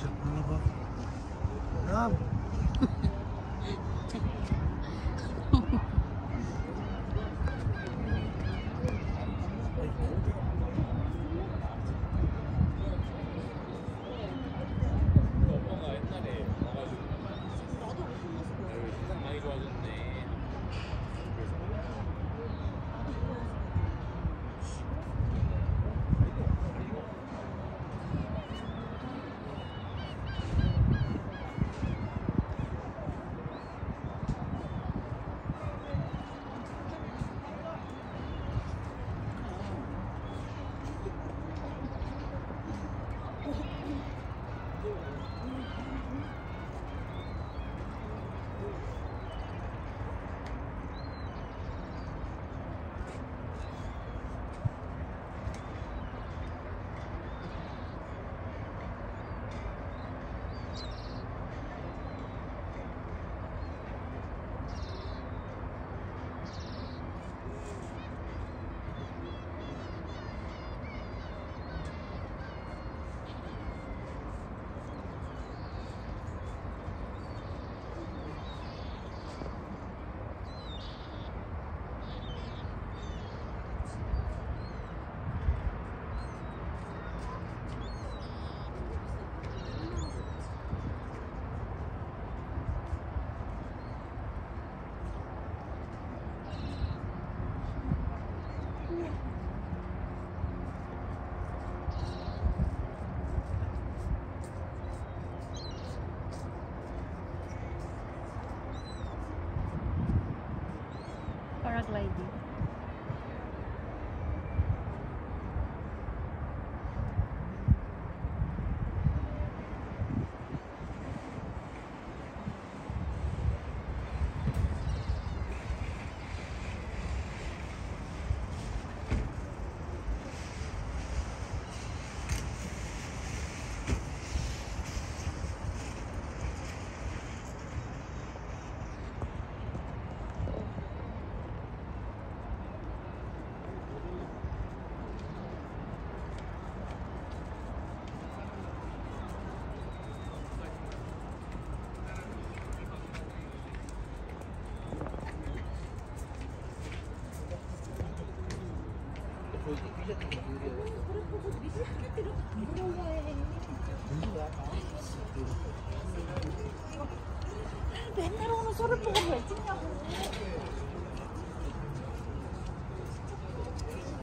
çırpmana bak. Ne yap? Paragliding. 맨날 오는 소를 보고 왜 찍냐고.